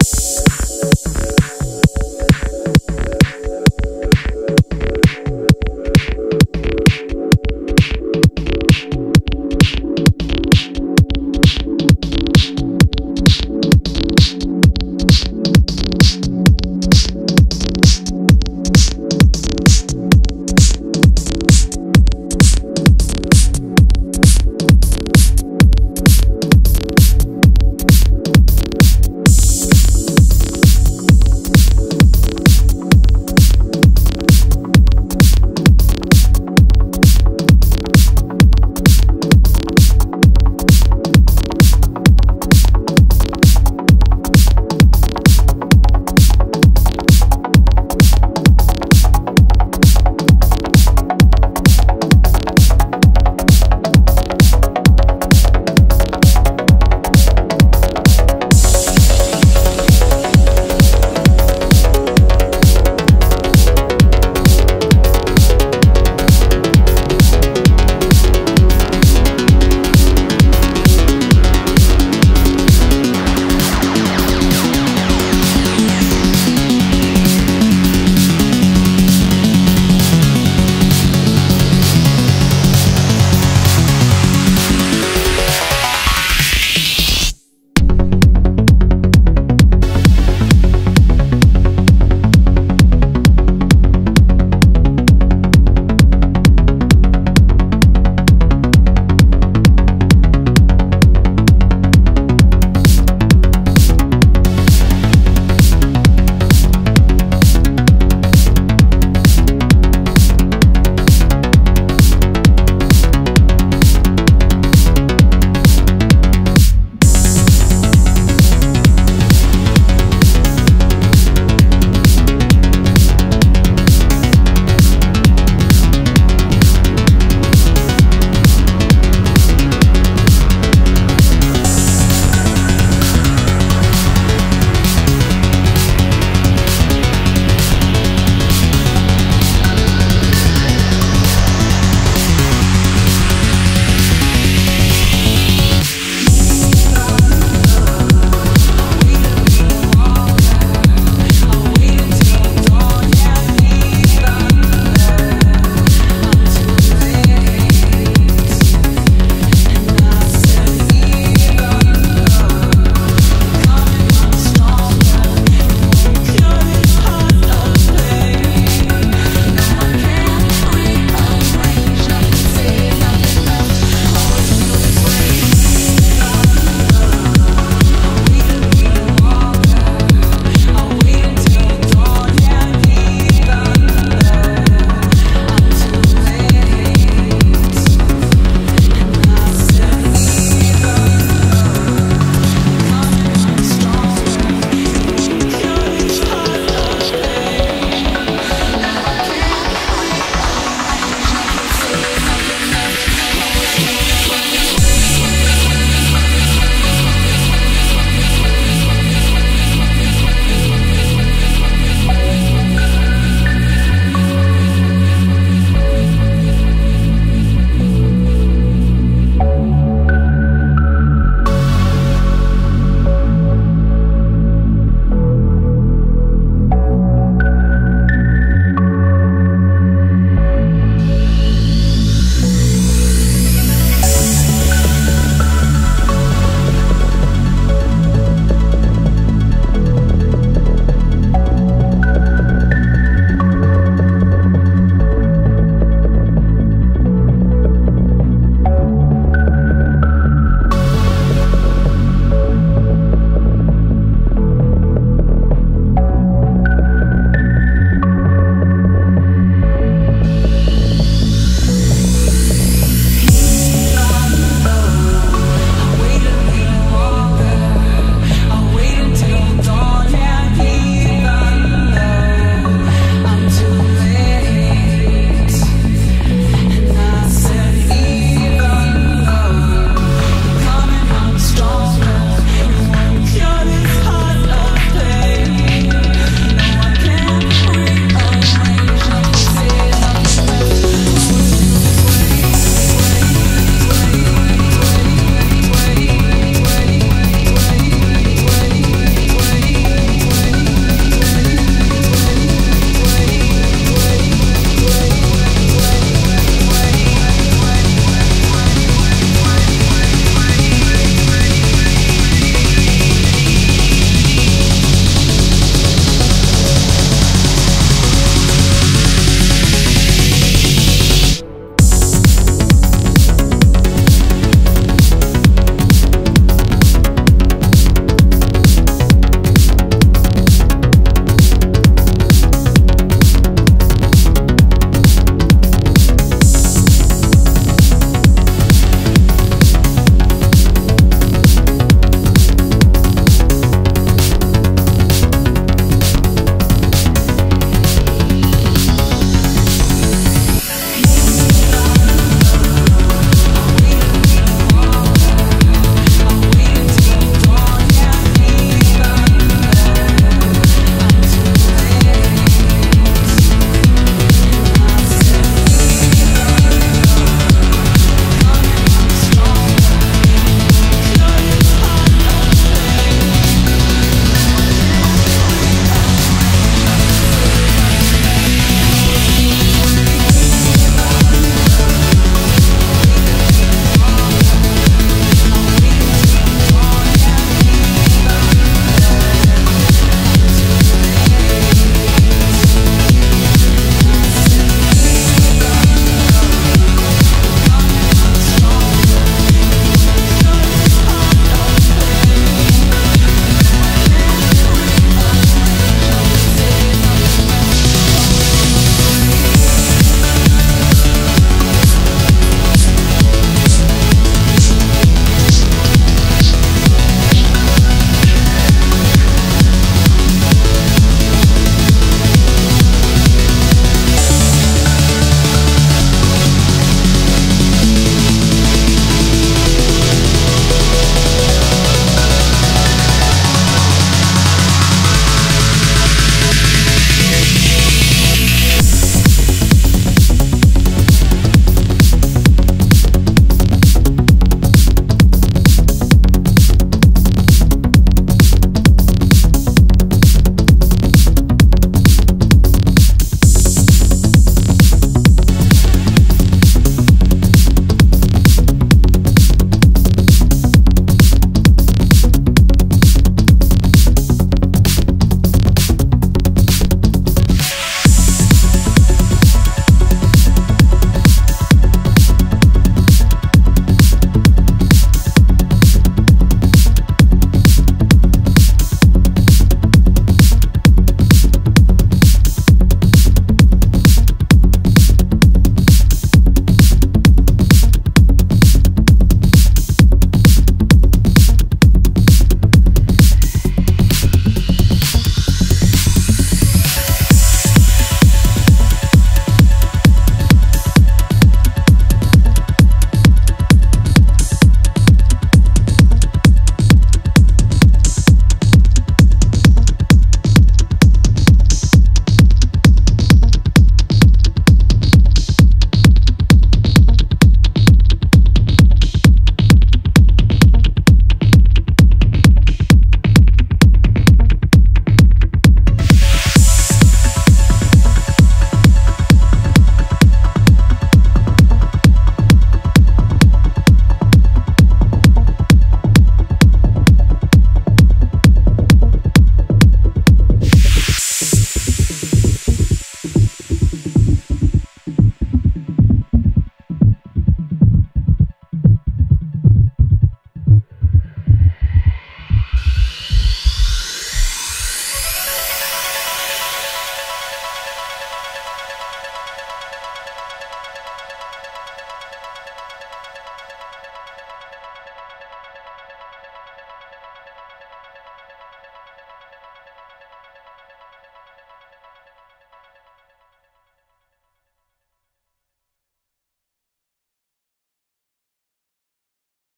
Bye.